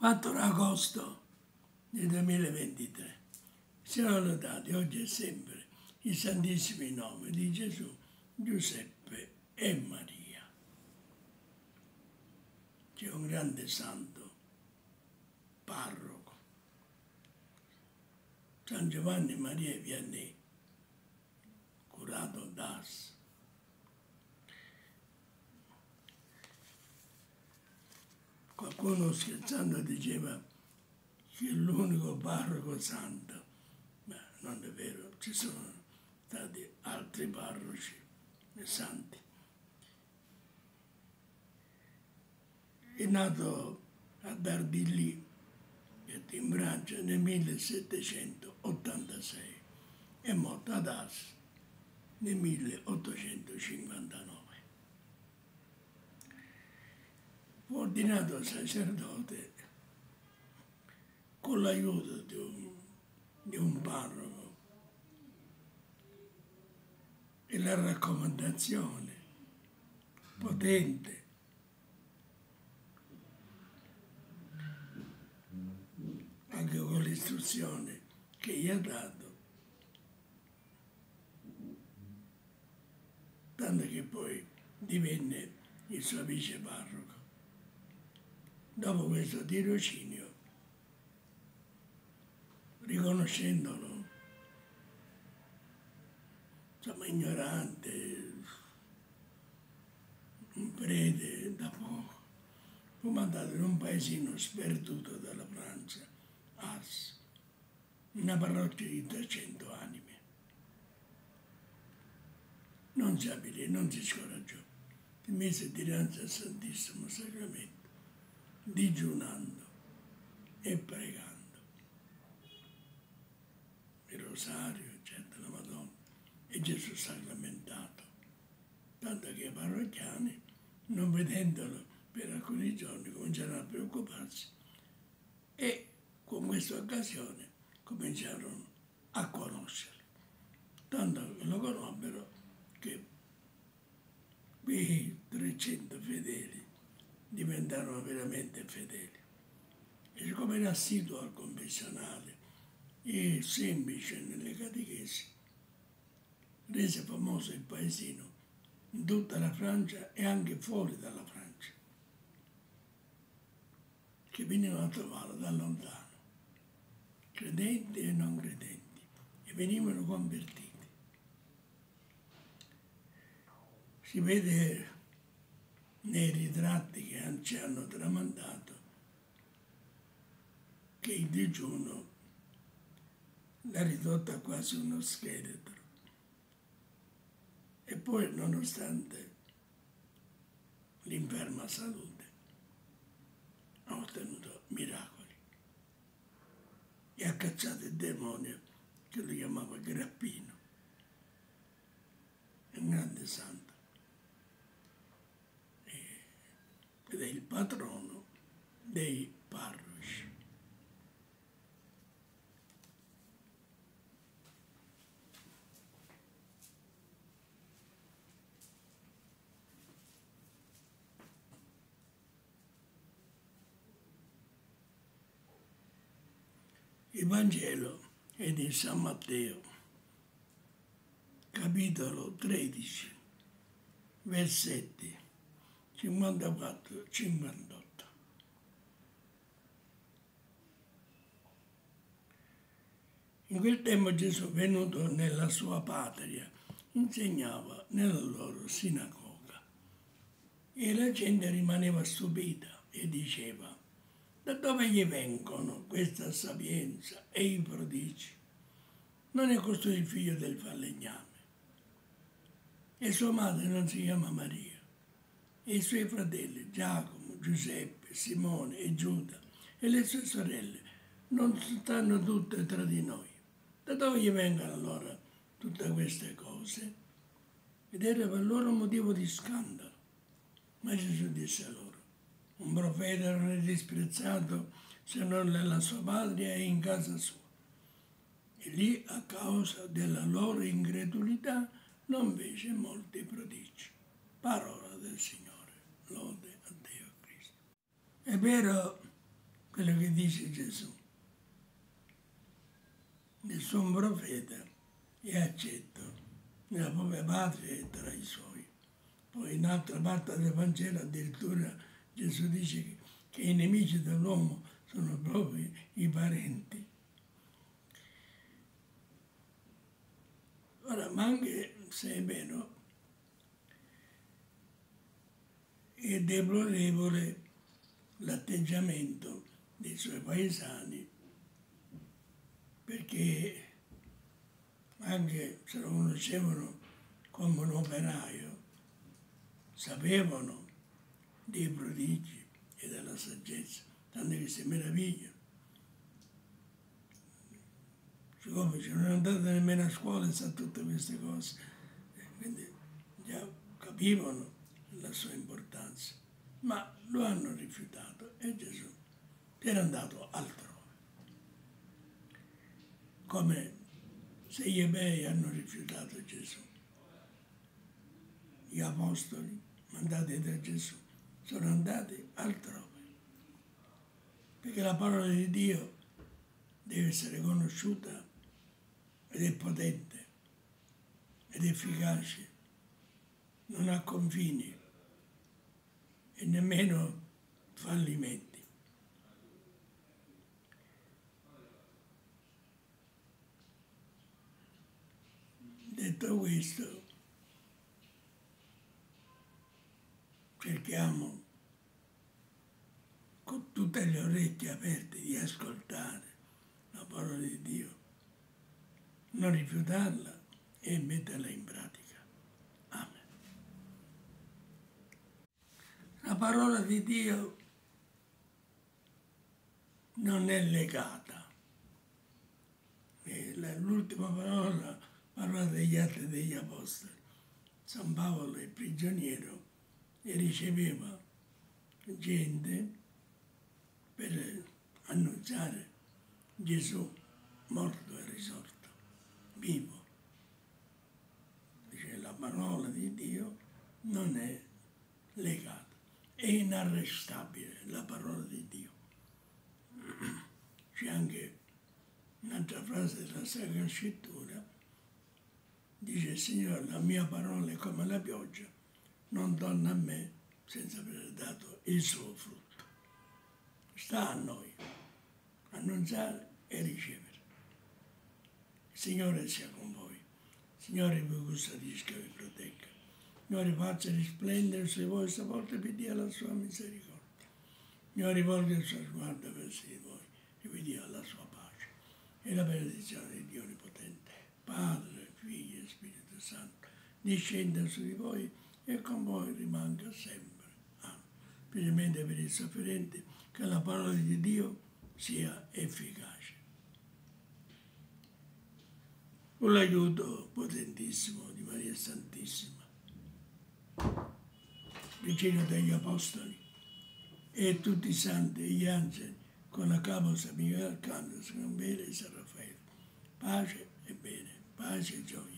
4 agosto del 2023. Siamo lodati oggi e sempre i santissimi nomi di Gesù, Giuseppe e Maria. C'è un grande santo, parroco, San Giovanni Maria Vianney, curato d'Ars. Qualcuno scherzando diceva che è l'unico parroco santo, ma non è vero, ci sono stati altri parroci e santi. È nato a Dardilly, in Francia, nel 1786 e morto ad As nel 1859. Fu ordinato sacerdote con l'aiuto di un, di un parroco. E la raccomandazione potente. Anche con l'istruzione che gli ha dato, tanto che poi divenne il suo vice parroco. Dopo questo tirocinio, riconoscendolo, insomma, ignorante, un prete da poco, fu mandato in un paesino sperduto dalla Francia, Ars, una parrocchia di 300 anime. Non si abilì, non si scoraggiò, si mise dinanzi al Santissimo Sacramento digiunando e pregando. Il rosario, eccetera, la Madonna e Gesù sacramentato. Tanto che i parrocchiani, non vedendolo per alcuni giorni, cominciarono a preoccuparsi e con questa occasione cominciarono a conoscerlo. Tanto che lo conobbero che quei 300 fedeli diventarono veramente fedeli. E siccome era assiduo al confessionale e semplice nelle catechesi, rese famoso il paesino in tutta la Francia e anche fuori dalla Francia, che venivano a trovarlo da lontano, credenti e non credenti, e venivano convertiti. Si vede nei ritratti che ci hanno tramandato che il digiuno l'ha ridotta quasi uno scheletro. E poi, nonostante l'inferma salute, ha ottenuto miracoli e ha cacciato il demonio che lo chiamava Grappino. Un grande santo. Il patrono dei parroci. Il Vangelo è di San Matteo, capitolo 13, versetti 54, 58. In quel tempo Gesù, venuto nella sua patria, insegnava nella loro sinagoga e la gente rimaneva stupita e diceva, da dove gli vengono questa sapienza e i prodigi? Non è questo il figlio del falegname e sua madre non si chiama Maria e i suoi fratelli Giacomo, Giuseppe, Simone e Giuda e le sue sorelle non stanno tutte tra di noi. Da dove gli vengono allora tutte queste cose? Ed era per loro motivo di scandalo. Ma Gesù disse loro, un profeta non è disprezzato se non nella sua patria e in casa sua. E lì, a causa della loro incredulità, non fece molti prodigi. Parola del Signore lode a Dio Cristo. È vero, quello che dice Gesù. Nessun profeta è accetto nella propria patria e tra i suoi. Poi in altra parte del Vangelo addirittura Gesù dice che, i nemici dell'uomo sono proprio i parenti. Ora, ma anche se è vero, deplorevole l'atteggiamento dei suoi paesani perché anche se lo conoscevano come un operaio, sapevano dei prodigi e della saggezza, tanto che si meravigliano. Siccome non è andato nemmeno a scuola e sa tutte queste cose, quindi già capivano la sua importanza, ma lo hanno rifiutato e Gesù era andato altrove. Come se gli ebrei hanno rifiutato Gesù. Gli apostoli, mandati da Gesù, sono andati altrove. Perché la parola di Dio deve essere conosciuta ed è potente ed efficace, non ha confini e nemmeno fallimenti. Detto questo, cerchiamo con tutte le orecchie aperte di ascoltare la parola di Dio, non rifiutarla e metterla in pratica. Amen. La parola di Dio non è legata. L'ultima parola parla degli atti degli apostoli. San Paolo è prigioniero e riceveva gente per annunciare Gesù morto e risorto, vivo. Dice la parola di Dio non è legata, è inarrestabile la parola di Dio. C'è anche un'altra frase della Sacra Scrittura Dice Signore, la mia parola è come la pioggia, non torna a me senza aver dato il suo frutto. Sta a noi annunciare e ricevere. Il Signore sia con voi. Signore vi custodisca e vi protegga. Signore faccia risplendere su voi stavolta e vi dia la sua misericordia. Signore rivolga il suo sguardo verso di voi e vi dia la sua pace. E la benedizione di Dio Onnipotente, Padre, Figlio e Spirito Santo, discenda su di voi e con voi rimanga sempre. Amen. Specialmente per i sofferenti, che la parola di Dio sia efficace. Con l'aiuto potentissimo di Maria Santissima, vicino degli Apostoli, e tutti i santi e gli angeli, con la capo San Miguel Arcangelo, San Bene e San Raffaele. Pace e bene pace e gioia.